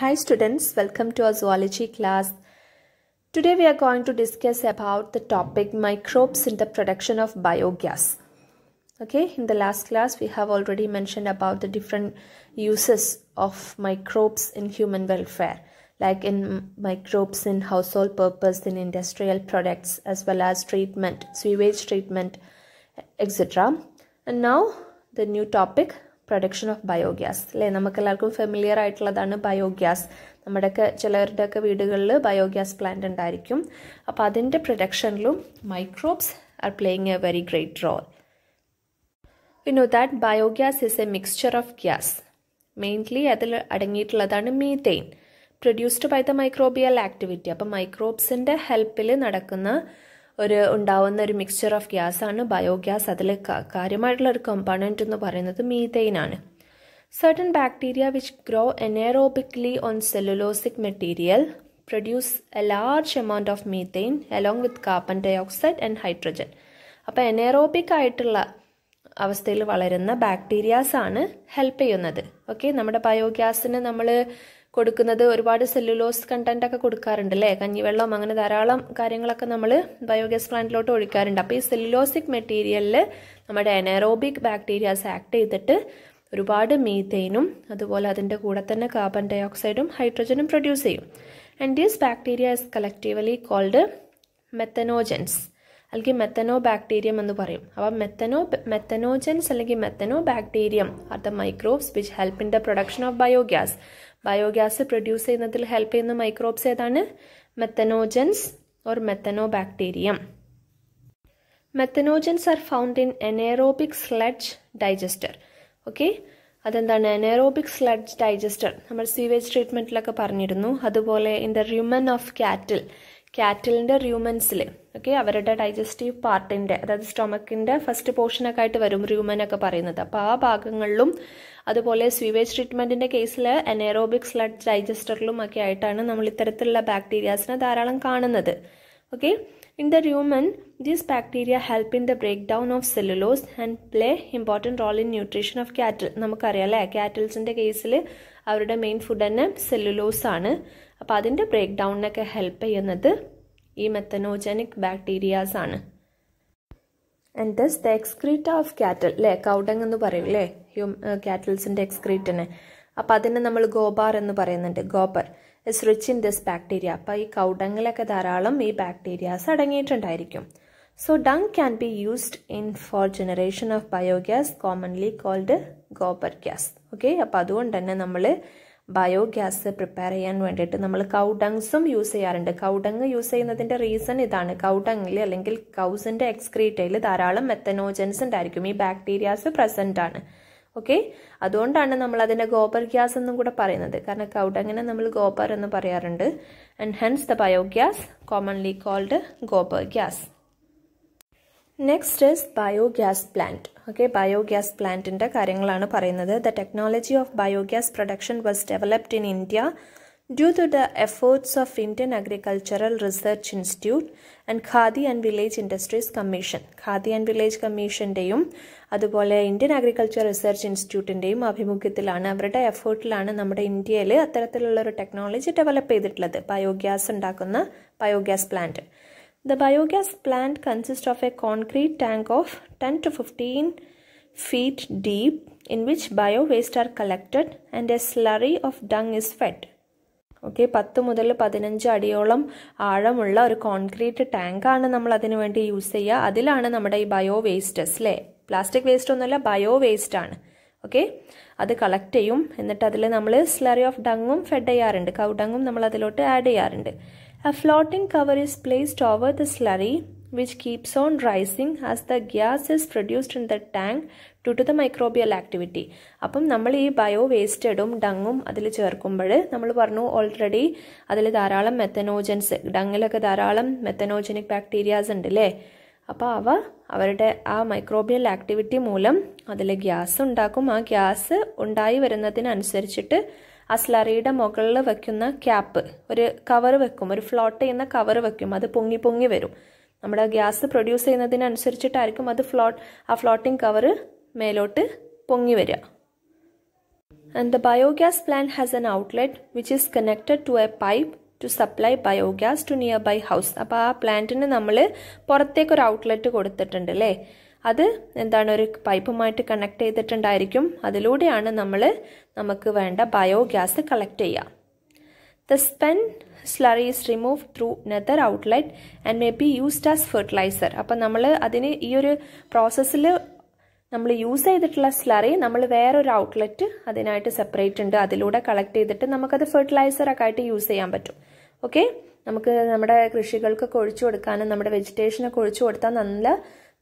Hi students, welcome to our zoology class. Today we are going to discuss about the topic microbes in the production of biogas. Okay, in the last class we have already mentioned about the different uses of microbes in human welfare like in microbes in household purpose in industrial products as well as treatment, sewage treatment, etc. And now the new topic production of biogas അല്ലേ നമുക്കെല്ലാവർക്കും familiar ആയിട്ടുള്ളതാണ് biogas നമ്മുടെയൊക്കെ ചിലവരുടെയൊക്കെ വീടുകളിൽ biogas plant ഉണ്ടായിരിക്കും. അപ്പോൾ അതിന്റെ പ്രൊഡക്ഷനിലും microbes are playing a very great role we know that biogas is a mixture of gas mainly അതിൽ അടങ്ങിയിട്ടുള്ളതാണ് methane produced by the microbial activity അപ്പം മൈക്രോബ്സിന്റെ ഹെൽപ്പിൽ നടക്കുന്ന ഒരു ഉണ്ടാവുന്ന ഒരു മിക്സ്ചർ ഓഫ് ഗ്യാസ് ആണ്. ബയോഗ്യാസ് അതിൽ കാര്യമായിട്ടുള്ള ഒരു കമ്പോണന്റ് എന്ന് പറയുന്നത് മീതെയിൻ ആണ്. Certain bacteria which grow anaerobically on cellulosic material produce a large amount of methane along with carbon dioxide and hydrogen അപ്പോൾ എനേറോബിക് ആയിട്ടുള്ള അവസ്ഥയിൽ വളരുന്ന ബാക്ടീരിയാസ് ആണ് ഹെൽപ്പ് ചെയ്യുന്നത്. ഓക്കെ നമ്മുടെ ബയോഗ്യാസിന് നമ്മൾ കൊടുക്കുന്നത് ഒരുപാട് സെല്ലുലോസ് കണ്ടന്റ് ഒക്കെ കൊടുക്കാറുണ്ട് അല്ലേ കഞ്ഞിവെള്ളം അങ്ങനെ ധാരാളം കാര്യങ്ങളൊക്കെ നമ്മൾ ബയോഗ്യാസ് പ്ലാന്റിലോട്ട് ഒഴിക്കാറുണ്ട്. അപ്പോൾ ഈ സെല്ലുലോസിക് മെറ്റീരിയലിൽ നമ്മുടെ എനറോബിക് ബാക്ടീരിയാസ് ആക്ട് ചെയ്തിട്ട് ഒരുപാട് മീതെയിനും അതുപോലെ അതിന്റെ കൂടെ തന്നെ കാർബൺ ഡൈ ഓക്സൈഡും ഹൈഡ്രജനും പ്രൊഡ്യൂസ് ചെയ്യും. And these bacteria is collectively called methanogens അല്ലെങ്കിൽ മെത്തനോ ബാക്ടീരിയം എന്ന് പറയും. അപ്പോൾ മെത്തനോ മെത്തനോജൻസ് അല്ലെങ്കിൽ methanobacterium are the microbes which help in the production of biogas biogas produce ചെയ്യുന്നതിൽ ഹെൽപ്പ് ചെയ്യുന്ന മൈക്രോബ്സ് ഏതാണ്? Methanogens or methanobacterium methanogens are found in anaerobic sludge digester okay അതെന്താണ്? Anaerobic sludge digester നമ്മൾ sewage ട്രീറ്റ്മെന്റിലൊക്കെ പറഞ്ഞിരുന്നു. അതുപോലെ in the റ്യൂമൻ of കാറ്റിൽ കാറ്റിലിന്റെ റ്യൂമൻസിൽ okay അവരുടെ ഡൈജസ്റ്റീവ് പാർട്ടിന്റെ അതായത് സ്റ്റൊമക്കിന്റെ ഫസ്റ്റ് പോർഷനൊക്കെ ആയിട്ട് വരും റ്യൂമൻ ഒക്കെ പറയുന്നത്. അപ്പോൾ ആ ഭാഗങ്ങളിലും അതുപോലെ സ്വീവേജ് ട്രീറ്റ്മെന്റിന്റെ കേസിൽ എനേറോബിക് സ്ലഡ് ഡൈജസ്റ്ററിലും ഒക്കെ ആയിട്ടാണ് നമ്മൾ ഇത്തരത്തിലുള്ള ബാക്ടീരിയാസിനെ ധാരാളം കാണുന്നത്. Okay in the rumen these bacteria help in the breakdown of cellulose and play important role in nutrition of cattle. നമുക്കറിയാം അല്ലേ ക്യാറ്റിൽസിന്റെ കേസിൽ അവരുടെ മെയിൻ ഫുഡ് തന്നെ സെല്ലുലോസ് ആണ് അപ്പോൾ അതിന്റെ ബ്രേക്ക് ഡൗണിനൊക്കെ ഹെൽപ്പ് ചെയ്യുന്നത് ഈ മെത്തനോജനിക് ബാക്ടീരിയാസ് ആണ്. And thus the excreta of cattle അല്ലേ കൗഡങ് എന്ന് പറയും അല്ലേ ഹ്യൂം കാറ്റൽസിന്റെ എക്സ്ക്രീറ്റിന് അപ്പോൾ അതിനെ നമ്മൾ ഗോബാർ എന്ന് പറയുന്നുണ്ട് gobar. Is rich in this bacteria അപ്പോൾ ഈ കൗഡങ്ങിലൊക്കെ ധാരാളം ഈ bacterias അടങ്ങിയിട്ടുണ്ടായിരിക്കും. So dung can be used in for generation of biogas commonly called gobar gas. Okay അപ്പോൾ അതുകൊണ്ട് തന്നെ നമ്മൾ ബയോഗ്യാസ് പ്രിപ്പയർ ചെയ്യാൻ വേണ്ടിയിട്ട് നമ്മൾ കൗഡങ്സും യൂസ് ചെയ്യാറുണ്ട്. കൗഡങ് യൂസ് ചെയ്യുന്നതിന്റെ റീസൺ ഇതാണ്. കൗഡങ്ങിൽ അല്ലെങ്കിൽ കൗസിന്റെ എക്സ്ക്രീറ്റയിൽ ധാരാളം മെത്തനോജൻസ് ഉണ്ടായിരിക്കും. ഈ ബാക്ടീരിയാസ് പ്രസന്റ് ആണ്. ഓക്കെ അതുകൊണ്ടാണ് നമ്മൾ അതിന്റെ ഗോബർ ഗ്യാസ് എന്നും കൂടെ പറയുന്നത്. കാരണം കൗഡങ്ങിനെ നമ്മൾ ഗോബർ എന്ന് പറയാറുണ്ട്. And hence the biogas commonly called gobar gas next is biogas plant okay biogas പ്ലാന്റിന്റെ കാര്യങ്ങളാണ് പറയുന്നത്. The technology of biogas production was developed in India due to the efforts of Indian agricultural research institute and Khadi and village industries commission Khadi and village കമ്മീഷന്റെയും അതുപോലെ Indian agriculture research ഇൻസ്റ്റിറ്റ്യൂട്ടിന്റെയും ആഭിമുഖ്യത്തിലാണ് അവരുടെ എഫേർട്ടിലാണ് നമ്മുടെ ഇന്ത്യയിൽ അത്തരത്തിലുള്ള ഒരു ടെക്നോളജി ഡെവലപ്പ് ചെയ്തിട്ടുള്ളത്. Biogas ഉണ്ടാക്കുന്ന biogas plant The biogas plant consists of a concrete tank of 10 to 15 feet deep in which bio waste are collected and a slurry of dung is fed. Okay പത്ത് മുതൽ പതിനഞ്ച് അടിയോളം ആഴമുള്ള ഒരു concrete ടാങ്കാണ് നമ്മൾ അതിനു വേണ്ടി യൂസ് ചെയ്യുക. അതിലാണ് നമ്മുടെ ഈ ബയോ വേസ്റ്റസ് അല്ലേ പ്ലാസ്റ്റിക് വേസ്റ്റ് ഒന്നുമല്ല ബയോ വേസ്റ്റ് ആണ്. ഓക്കെ അത് കളക്ട് ചെയ്യും. എന്നിട്ട് അതിൽ നമ്മൾ സ്ലറി ഓഫ് ഡങ്ങും ഫെഡ് ചെയ്യാറുണ്ട്. കൗഡങ്ങും നമ്മൾ അതിലോട്ട് ആഡ് ചെയ്യാറുണ്ട്. A floating cover is placed over the slurry which keeps on rising as the gas is produced in the tank due to the microbial activity. അപ്പം നമ്മൾ ഈ ബയോ വേസ്റ്റഡും ഡങ്ങും അതിൽ ചേർക്കുമ്പോൾ നമ്മൾ പറഞ്ഞു ഓൾറെഡി അതിൽ ധാരാളം മെത്തനോജൻസ് ഡങ്ങിലൊക്കെ ധാരാളം മെത്തനോജനിക് ബാക്ടീരിയാസ് ഉണ്ട് അല്ലേ അപ്പോൾ അവ അവരുടെ ആ മൈക്രോബിയൽ ആക്ടിവിറ്റി മൂലം അതിൽ ഗ്യാസ് ഉണ്ടാക്കും ആ ഗ്യാസ് ഉണ്ടായി വരുന്നതിനനുസരിച്ചിട്ട് ആ സ്ലറിയുടെ മുകളിൽ വെക്കുന്ന ക്യാപ്പ് ഒരു കവർ വെക്കും. ഒരു ഫ്ലോട്ട് ചെയ്യുന്ന കവർ വെക്കും. അത് പൊങ്ങി പൊങ്ങി വരും. നമ്മുടെ ഗ്യാസ് പ്രൊഡ്യൂസ് ചെയ്യുന്നതിനനുസരിച്ചിട്ടായിരിക്കും അത് ഫ്ലോട്ട് ആ ഫ്ലോട്ടിംഗ് കവർ മേലോട്ട് പൊങ്ങി വരിക. And the biogas plant has an outlet which is connected to a pipe to supply biogas to nearby house അപ്പോൾ ആ പ്ലാന്റിന് നമ്മൾ പുറത്തേക്കൊരു ഔട്ട്ലെറ്റ് കൊടുത്തിട്ടുണ്ട് അല്ലേ? അത് എന്താണ് ഒരു പൈപ്പുമായിട്ട് കണക്ട് ചെയ്തിട്ടുണ്ടായിരിക്കും. അതിലൂടെയാണ് നമ്മൾ നമുക്ക് വേണ്ട ബയോഗ്യാസ് കളക്ട് ചെയ്യുക the spent slurry is remove through another outlet and may be used as fertiliser അപ്പം നമ്മൾ അതിന് ഈ ഒരു പ്രോസസ്സിൽ നമ്മൾ യൂസ് ചെയ്തിട്ടുള്ള സ്ലറി നമ്മൾ വേറൊരു ഔട്ട്ലെറ്റ് അതിനായിട്ട് സെപ്പറേറ്റ് ഉണ്ട്. അതിലൂടെ കളക്ട് ചെയ്തിട്ട് നമുക്കത് ഫെർട്ടിലൈസറൊക്കെ ആയിട്ട് യൂസ് ചെയ്യാൻ പറ്റും. ഓക്കെ നമുക്ക് നമ്മുടെ കൃഷികൾക്കൊക്കെ ഒഴിച്ചു കൊടുക്കാനും നമ്മുടെ വെജിറ്റേഷനൊക്കെ ഒഴിച്ചു കൊടുത്താൽ നല്ല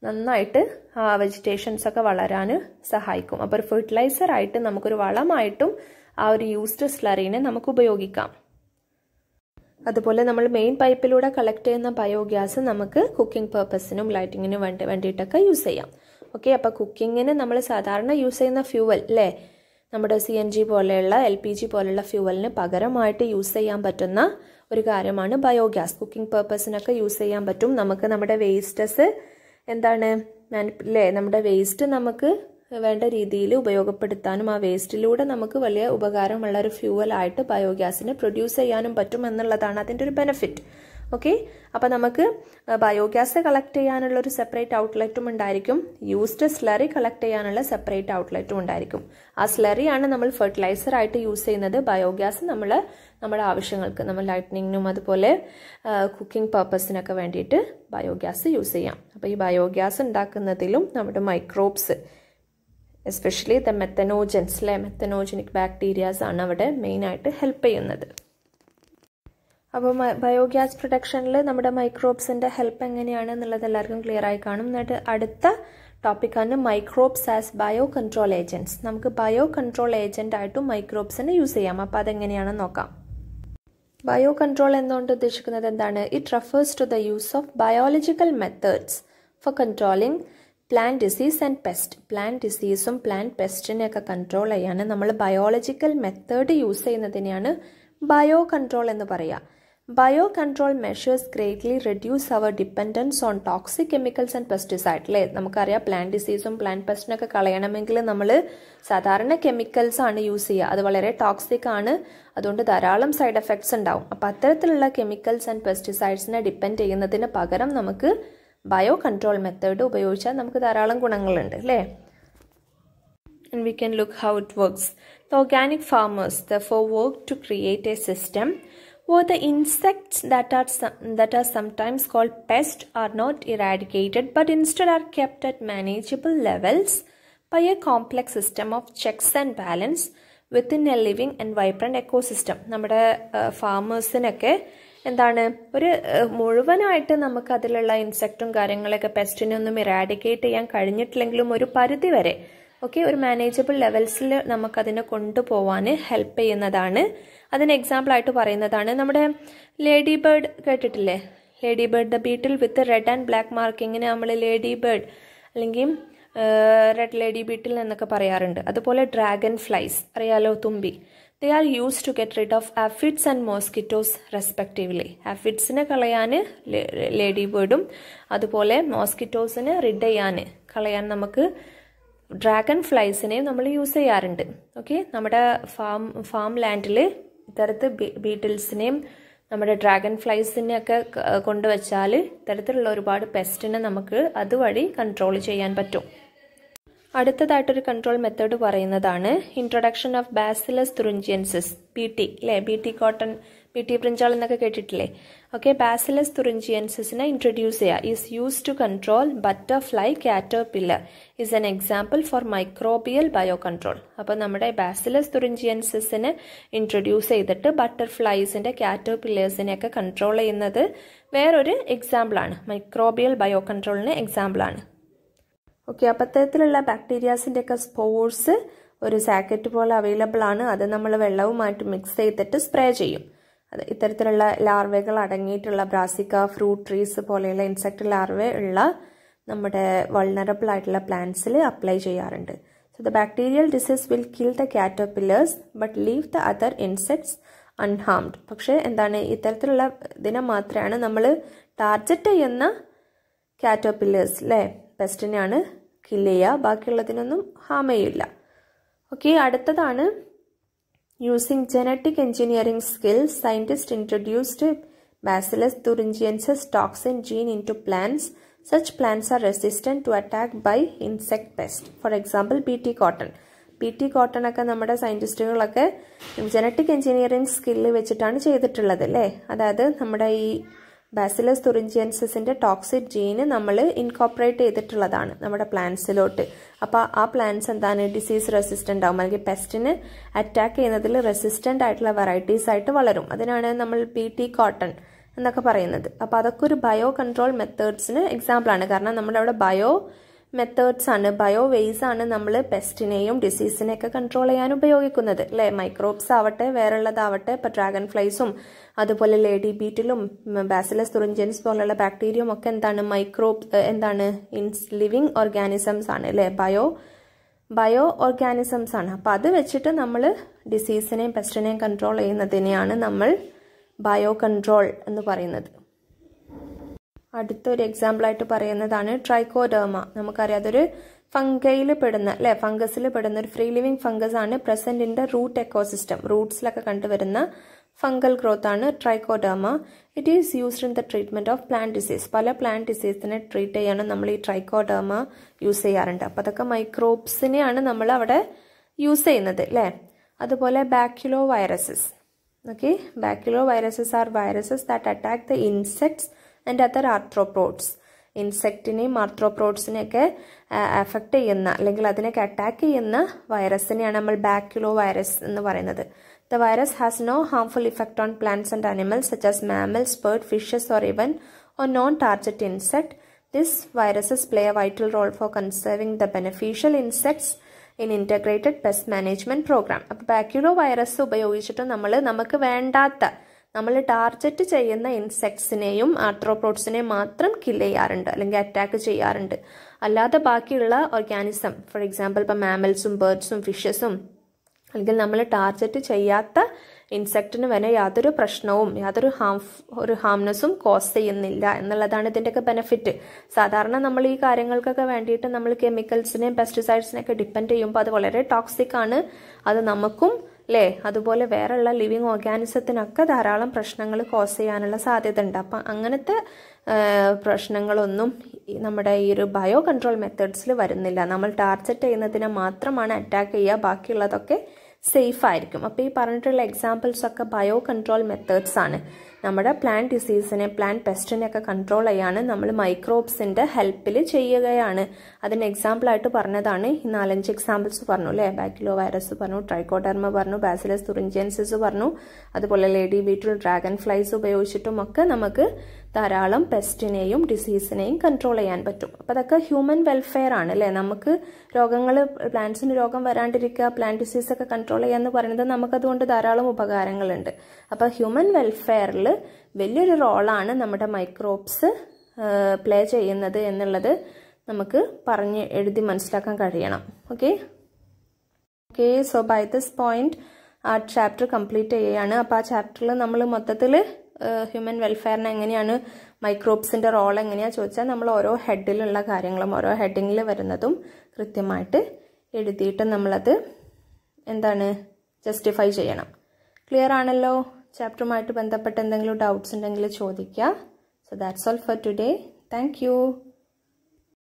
നന്നായിട്ട് ആ വെജിറ്റേഷൻസ് ഒക്കെ വളരാൻ സഹായിക്കും. അപ്പോൾ ഒരു ഫെർട്ടിലൈസർ ആയിട്ട് നമുക്കൊരു വളമായിട്ടും ആ ഒരു യൂസ്ഡ് സ്ലറീനെ നമുക്ക് ഉപയോഗിക്കാം. അതുപോലെ നമ്മൾ മെയിൻ പൈപ്പിലൂടെ കളക്ട് ചെയ്യുന്ന ബയോഗ്യാസ് നമുക്ക് കുക്കിംഗ് പർപ്പസിനും ലൈറ്റിങ്ങിനും വേണ്ടി വേണ്ടിയിട്ടൊക്കെ യൂസ് ചെയ്യാം. ഓക്കെ അപ്പോൾ കുക്കിങ്ങിന് നമ്മൾ സാധാരണ യൂസ് ചെയ്യുന്ന ഫ്യൂവൽ അല്ലേ നമ്മുടെ സി എൻ ജി പോലെയുള്ള എൽ പി ജി പോലെയുള്ള ഫ്യൂവലിന് പകരമായിട്ട് യൂസ് ചെയ്യാൻ പറ്റുന്ന ഒരു കാര്യമാണ് ബയോഗ്യാസ് കുക്കിംഗ് പർപ്പസിനൊക്കെ യൂസ് ചെയ്യാൻ പറ്റും. നമുക്ക് നമ്മുടെ വേസ്റ്റസ് എന്താണ്? അല്ലേ നമ്മുടെ വേസ്റ്റ് നമുക്ക് വേണ്ട രീതിയിൽ ഉപയോഗപ്പെടുത്താനും ആ വേസ്റ്റിലൂടെ നമുക്ക് വലിയ ഉപകാരമുള്ള ഒരു ഫ്യൂവൽ ആയിട്ട് ബയോഗ്യാസിനെ പ്രൊഡ്യൂസ് ചെയ്യാനും പറ്റും എന്നുള്ളതാണ് അതിന്റെ ഒരു ബെനിഫിറ്റ്. ഓക്കെ അപ്പോൾ നമുക്ക് ബയോഗ്യാസ് കളക്ട് ചെയ്യാനുള്ള ഒരു സെപ്പറേറ്റ് ഔട്ട്ലെറ്റും ഉണ്ടായിരിക്കും. യൂസ്ഡ് സ്ലറി കളക്ട് ചെയ്യാനുള്ള സെപ്പറേറ്റ് ഔട്ട്ലെറ്റും ഉണ്ടായിരിക്കും. ആ സ്ലറിയാണ് നമ്മൾ ഫെർട്ടിലൈസർ ആയിട്ട് യൂസ് ചെയ്യുന്നത്. ബയോഗ്യാസ് നമ്മൾ നമ്മുടെ ആവശ്യങ്ങൾക്ക് നമ്മൾ ലൈറ്റനിങ്ങിനും അതുപോലെ കുക്കിംഗ് പർപ്പസിനൊക്കെ വേണ്ടിയിട്ട് ബയോഗ്യാസ് യൂസ് ചെയ്യാം. അപ്പോൾ ഈ ബയോഗ്യാസ് ഉണ്ടാക്കുന്നതിലും നമ്മുടെ മൈക്രോബ്സ് എസ്പെഷ്യലി ദ മെത്തനോജൻസ് അല്ലെ മെത്തനോജനിക് ബാക്ടീരിയാസ് ആണ് അവിടെ മെയിനായിട്ട് ഹെൽപ്പ് ചെയ്യുന്നത്. അപ്പോൾ ബയോഗ്യാസ് പ്രൊഡക്ഷനിൽ നമ്മുടെ മൈക്രോബ്സിന്റെ ഹെൽപ്പ് എങ്ങനെയാണ് എന്നുള്ളത് എല്ലാവർക്കും ക്ലിയർ ആയി കാണും. എന്നിട്ട് അടുത്ത ടോപ്പിക്കാണ് microbes as bio control agents നമുക്ക് ബയോ കൺട്രോൾ ഏജന്റ് ആയിട്ടും മൈക്രോബ്സിനെ യൂസ് ചെയ്യാം. അപ്പോൾ അതെങ്ങനെയാണെന്ന് നോക്കാം. ബയോ കൺട്രോൾ എന്നുകൊണ്ട് ഉദ്ദേശിക്കുന്നത് എന്താണ്? It refers to the use of biological methods for controlling plant disease and pest plant ഡിസീസും plant പെസ്റ്റിനെയൊക്കെ കൺട്രോൾ ചെയ്യാൻ നമ്മൾ ബയോളജിക്കൽ മെത്തേഡ് യൂസ് ചെയ്യുന്നതിനെയാണ് ബയോ കൺട്രോൾ എന്ന് പറയുക. Bio control measures greatly reduce our dependence on toxic chemicals and pesticide അല്ലേ നമുക്കറിയാം plant ഡിസീസും plant പെസ്റ്റിനൊക്കെ കളയണമെങ്കിൽ നമ്മൾ സാധാരണ കെമിക്കൽസ് ആണ് യൂസ് ചെയ്യുക. അത് വളരെ ടോക്സിക് ആണ്. അതുകൊണ്ട് ധാരാളം സൈഡ് എഫക്ട്സ് ഉണ്ടാവും. അപ്പം അത്തരത്തിലുള്ള കെമിക്കൽസ് ആൻഡ് പെസ്റ്റിസൈഡ്സിനെ ഡിപ്പെൻഡ് ചെയ്യുന്നതിന് പകരം നമുക്ക് ബയോ കൺട്രോൾ മെത്തേഡ് ഉപയോഗിച്ചാൽ നമുക്ക് ധാരാളം ഗുണങ്ങളുണ്ട് അല്ലേ and we can look how it works. The organic farmers therefore work to create a system where the insects that are that are sometimes called pests are not eradicated but instead are kept at manageable levels by a complex system of checks and balance within a living and vibrant ecosystem. നമ്മുടെ ഫാമേഴ്സിനൊക്കെ എന്താണ് ഒരു മുഴുവനായിട്ട് നമുക്ക് അതിലുള്ള ഇൻസെക്റ്റും കാര്യങ്ങളൊക്കെ പെസ്റ്റിനെ ഒന്നും eradicate ചെയ്യാൻ കഴിഞ്ഞിട്ടില്ലെങ്കിലും ഒരു പരിധി വരെ ഓക്കെ ഒരു മാനേജബിൾ ലെവൽസിൽ നമുക്കതിനെ കൊണ്ടുപോകാൻ ഹെൽപ്പ് ചെയ്യുന്നതാണ് അതിന് എക്സാമ്പിൾ ആയിട്ട് പറയുന്നതാണ്. നമ്മുടെ ലേഡി ബേർഡ് കേട്ടിട്ടില്ലേ? Ladybird the beetle with red and black മാർക്കിങ്ങിന് നമ്മൾ ലേഡി ബേർഡ് അല്ലെങ്കിൽ റെഡ് ലേഡി ബീറ്റിൽ എന്നൊക്കെ പറയാറുണ്ട്. അതുപോലെ ഡ്രാഗൺ ഫ്ലൈസ് അറിയാലോ തുമ്പി. They are use to get rid of aphids and mosquitoes respectively ആഫിഡ്സിനെ കളയാൻ ലേഡി ബേർഡും അതുപോലെ മോസ്കിറ്റോസിനെ റിഡ് ചെയ്യാൻ കളയാൻ നമുക്ക് ഡ്രാഗൺ ഫ്ലൈസിനെയും നമ്മൾ യൂസ് ചെയ്യാറുണ്ട്. ഓക്കെ നമ്മുടെ ഫാം ഫാം ലാൻഡിൽ ഇത്തരത്തിൽ ബീറ്റിൽസിനെയും നമ്മുടെ ഡ്രാഗൺ ഫ്ലൈസിനെയൊക്കെ കൊണ്ടുവച്ചാൽ ഇത്തരത്തിലുള്ള ഒരുപാട് പെസ്റ്റിനെ നമുക്ക് അതുവഴി കൺട്രോൾ ചെയ്യാൻ പറ്റും. അടുത്തതായിട്ടൊരു കൺട്രോൾ മെത്തേഡ് പറയുന്നതാണ് introduction of bacillus thuringiensis B T അല്ലേ B T cotton B T brinjal എന്നൊക്കെ കേട്ടിട്ടില്ലേ? ഓക്കെ ബാസിലസ് തുറിഞ്ചിയൻസിനെ ഇൻട്രൊഡ്യൂസ് ചെയ്യുക is use to control butterfly caterpillar is an example for microbial bio control അപ്പോൾ നമ്മുടെ ബാസിലസ് തുറിഞ്ചിയൻസിനെ introduce ചെയ്തിട്ട് ബട്ടർഫ്ലൈസിന്റെ കാറ്റോ പില്ലേഴ്സിനെയൊക്കെ കൺട്രോൾ ചെയ്യുന്നത് വേറൊരു എക്സാമ്പിളാണ് മൈക്രോബിയൽ ബയോ കൺട്രോളിന് എക്സാമ്പിളാണ് ഓക്കെ അപ്പോൾ അത്തരത്തിലുള്ള ബാക്ടീരിയാസിന്റെ ഒക്കെ സ്പോർട്സ് ഒരു സാക്കറ്റ് പോലെ അവൈലബിൾ ആണ്. അത് നമ്മൾ വെള്ളവുമായിട്ട് മിക്സ് ചെയ്തിട്ട് സ്പ്രേ ചെയ്യും. ഇത്തരത്തിലുള്ള ലാർവകൾ അടങ്ങിയിട്ടുള്ള ബ്രാസിക്ക ഫ്രൂട്ട് ട്രീസ് പോലെയുള്ള ഇൻസെക്ട് ലാർവ ഉള്ള നമ്മുടെ വൾണറബിൾ ആയിട്ടുള്ള പ്ലാന്റ്സിൽ അപ്ലൈ ചെയ്യാറുണ്ട്. So the bacterial disease will kill the caterpillars but leave the other insects unharmed പക്ഷേ എന്താണ് ഇത്തരത്തിലുള്ള ഇതിനെ മാത്രമാണ് നമ്മൾ ടാർജറ്റ് ചെയ്യുന്ന കാറ്റർപില്ലേഴ്സ് അല്ലേ പെസ്റ്റിനെയാണ് കില്ല് ചെയ്യുക. ബാക്കിയുള്ളതിനൊന്നും ഹാം ചെയ്യില്ല. ഓക്കെ അടുത്തതാണ് Using genetic engineering skills, scientists introduced Bacillus thuringiensis toxin gene into plants. Such plants are resistant to attack by insect pest. For example, BT cotton. B T cotton ഒക്കെ നമ്മുടെ സയന്റിസ്റ്റുകളൊക്കെ genetic engineering skill വെച്ചിട്ടാണ് ചെയ്തിട്ടുള്ളത് അല്ലേ അതായത് നമ്മുടെ ഈ bacillus തുറിഞ്ചിയൻസിന്റെ toxic ജീന് നമ്മൾ incorporate ചെയ്തിട്ടുള്ളതാണ് നമ്മുടെ പ്ലാന്റ്സിലോട്ട് അപ്പോൾ ആ പ്ലാന്റ്സ് എന്താണ്? ഡിസീസ് റെസിസ്റ്റന്റ് ആവും. അല്ലെങ്കിൽ പെസ്റ്റിന് അറ്റാക്ക് ചെയ്യുന്നതിൽ റെസിസ്റ്റന്റ് ആയിട്ടുള്ള വെറൈറ്റീസ് ആയിട്ട് വളരും. അതിനാണ് നമ്മൾ പി ടി കോട്ടൺ എന്നൊക്കെ പറയുന്നത്. അപ്പോൾ അതൊക്കെ ഒരു ബയോ കൺട്രോൾ മെത്തേഡ്സിന് എക്സാമ്പിളാണ് കാരണം നമ്മുടെ അവിടെ ബയോ മെത്തേഡ്സ് ആണ് ബയോ വേസ് ആണ് നമ്മൾ പെസ്റ്റിനെയും ഡിസീസിനെയൊക്കെ കൺട്രോൾ ചെയ്യാൻ ഉപയോഗിക്കുന്നത് അല്ലേ? മൈക്രോബ്സ് ആവട്ടെ വേറെയുള്ളതാവട്ടെ ഇപ്പൊ ഡ്രാഗൺ ഫ്ലൈസും അതുപോലെ ലേഡി ബീറ്റിലും ബാസിലസ് തുറിഞ്ചൻസ് പോലുള്ള ബാക്ടീരിയയും ഒക്കെ എന്താണ്? മൈക്രോബ് എന്താണ്? ഇൻസ് ലിവിങ് ഓർഗാനിസംസ് ആണ് അല്ലേ? ബയോ ബയോ ഓർഗാനിസംസ് ആണ്. അപ്പോൾ അത് വെച്ചിട്ട് നമ്മൾ ഡിസീസിനെയും പെസ്റ്റിനെയും കൺട്രോൾ ചെയ്യുന്നതിനെയാണ് നമ്മൾ ബയോ കൺട്രോൾ എന്ന് പറയുന്നത്. അടുത്തൊരു എക്സാമ്പിൾ ആയിട്ട് പറയുന്നതാണ് ട്രൈക്കോഡേമ നമുക്കറിയാം അതൊരു ഫംഗയിൽ പെടുന്ന അല്ലെ? ഫംഗസിൽ പെടുന്ന ഒരു ഫ്രീ ലിവിങ് ഫംഗസ് ആണ് present in the root ecosystem റൂട്ട്സിലൊക്കെ കണ്ടുവരുന്ന ഫംഗൽ ഗ്രോത്ത് ആണ് trichoderma it is used in the treatment of plant disease പല പ്ലാന്റ് ഡിസീസിനെ ട്രീറ്റ് ചെയ്യാനും നമ്മൾ ഈ ട്രൈക്കോഡേമ യൂസ് ചെയ്യാറുണ്ട്. അപ്പോൾ അതൊക്കെ മൈക്രോബ്സിനെയാണ് നമ്മൾ അവിടെ യൂസ് ചെയ്യുന്നത് അല്ലേ? അതുപോലെ baculoviruses okay baculoviruses are viruses that attack the insects and other arthropods ഇൻസെക്റ്റിനെയും ആർത്രോപ്രോഡ്സിനെയൊക്കെ എഫക്റ്റ് ചെയ്യുന്ന അല്ലെങ്കിൽ അതിനൊക്കെ അറ്റാക്ക് ചെയ്യുന്ന വൈറസിനെയാണ് നമ്മൾ ബാക്യുലോ വൈറസ് എന്ന് പറയുന്നത്. The virus has no harmful effect on plants and animals such as mammals bird fishes or even or non target insect this viruses play a vital role for conserving the beneficial insects in integrated pest management program അപ്പോൾ baculovirus ഉപയോഗിച്ചിട്ട് നമ്മൾ നമുക്ക് വേണ്ടാത്ത നമ്മൾ target ചെയ്യുന്ന ഇൻസെക്ട്സിനെയും ആർട്രോപ്രോഡ്സിനെയും മാത്രം kill ചെയ്യാറുണ്ട് അല്ലെങ്കിൽ അറ്റാക്ക് ചെയ്യാറുണ്ട്. അല്ലാതെ ബാക്കിയുള്ള ഓർഗാനിസം ഫോർ എക്സാമ്പിൾ ഇപ്പം മാമൽസും ബേർഡ്സും ഫിഷസും അല്ലെങ്കിൽ നമ്മൾ ടാർഗറ്റ് ചെയ്യാത്ത ഇൻസെക്റ്റിന് വരെ യാതൊരു പ്രശ്നവും യാതൊരു ഹാം ഒരു ഹാംനെസ്സും കോസ് ചെയ്യുന്നില്ല എന്നുള്ളതാണ് ഇതിന്റെയൊക്കെ ബെനിഫിറ്റ് സാധാരണ നമ്മൾ ഈ കാര്യങ്ങൾക്കൊക്കെ വേണ്ടിയിട്ട് നമ്മൾ കെമിക്കൽസിനെയും പെസ്റ്റിസൈഡ്സിനെയൊക്കെ ഡിപ്പെൻഡ് ചെയ്യുമ്പോൾ അത് വളരെ ടോക്സിക് ആണ്. അത് നമുക്കും അല്ലേ അതുപോലെ വേറെയുള്ള ലിവിങ് ഓർഗാനിസത്തിനൊക്കെ ധാരാളം പ്രശ്നങ്ങൾ കോസ് ചെയ്യാനുള്ള സാധ്യത ഉണ്ട് അപ്പം അങ്ങനത്തെ പ്രശ്നങ്ങളൊന്നും നമ്മുടെ ഈ ഒരു ബയോ കൺട്രോൾ മെത്തേഡ്സിൽ വരുന്നില്ല. നമ്മൾ ടാർഗറ്റ് ചെയ്യുന്നതിനെ മാത്രമാണ് അറ്റാക്ക് ചെയ്യുക. ബാക്കിയുള്ളതൊക്കെ സേഫ് ആയിരിക്കും. അപ്പോൾ ഈ പറഞ്ഞിട്ടുള്ള എക്സാമ്പിൾസ് ഒക്കെ ബയോ കൺട്രോൾ മെത്തേഡ്സ് ആണ് നമ്മുടെ പ്ലാന്റ് ഡിസീസിനെ പ്ലാന്റ് പെസ്റ്റിനെ ഒക്കെ കൺട്രോൾ ചെയ്യാണ് നമ്മൾ മൈക്രോബ്സിന്റെ ഹെൽപ്പിൽ ചെയ്യുകയാണ്. അതിന് എക്സാമ്പിൾ ആയിട്ട് പറഞ്ഞതാണ്. ഈ നാലഞ്ച് എക്സാമ്പിൾസ് പറഞ്ഞു അല്ലേ? ബാക്കിലോ വൈറസ് പറഞ്ഞു ട്രൈക്കോഡർമ പറഞ്ഞു ബാസിലസ് തുറിഞ്ചൻസിസ് പറഞ്ഞു. അതുപോലെ ലേഡി ബീറ്റിൽ ഡ്രാഗൺ ഫ്ലൈസ് ഉപയോഗിച്ചിട്ടും ഒക്കെ നമുക്ക് ധാരാളം പെസ്റ്റിനെയും ഡിസീസിനെയും കൺട്രോൾ ചെയ്യാൻ പറ്റും. അപ്പോൾ അതൊക്കെ ഹ്യൂമൻ വെൽഫെയർ ആണ് അല്ലേ? നമുക്ക് രോഗങ്ങൾ പ്ലാന്റ്സിന് രോഗം വരാണ്ടിരിക്കുക പ്ലാന്റ് ഡിസീസ് ഒക്കെ കൺട്രോൾ ചെയ്യുക എന്ന് പറയുന്നത് നമുക്കതുകൊണ്ട് ധാരാളം ഉപകാരങ്ങളുണ്ട്. അപ്പോൾ ഹ്യൂമൻ വെൽഫെയറിൽ വലിയൊരു റോളാണ് നമ്മുടെ മൈക്രോബ്സ് പ്ലേ ചെയ്യുന്നത് എന്നുള്ളത് നമുക്ക് പറഞ്ഞ് എഴുതി മനസ്സിലാക്കാൻ കഴിയണം. Okay? Okay so by this point ആ ചാപ്റ്റർ കംപ്ലീറ്റ് ചെയ്യുകയാണ്. അപ്പോൾ ആ ചാപ്റ്ററിൽ നമ്മൾ മൊത്തത്തിൽ ഹ്യൂമൻ വെൽഫെയറിന് എങ്ങനെയാണ് മൈക്രോബ്സിന്റെ റോൾ എങ്ങനെയാണെന്ന് ചോദിച്ചാൽ നമ്മൾ ഓരോ ഹെഡിലുള്ള കാര്യങ്ങളും ഓരോ ഹെഡിങ്ങിൽ വരുന്നതും കൃത്യമായിട്ട് എഴുതിയിട്ട് നമ്മളത് എന്താണ് ജസ്റ്റിഫൈ ചെയ്യണം. ക്ലിയർ ആണല്ലോ? ചാപ്റ്ററുമായിട്ട് ബന്ധപ്പെട്ട് എന്തെങ്കിലും ഡൗട്ട്സ് ഉണ്ടെങ്കിൽ ചോദിക്കുക. So that's all for today thank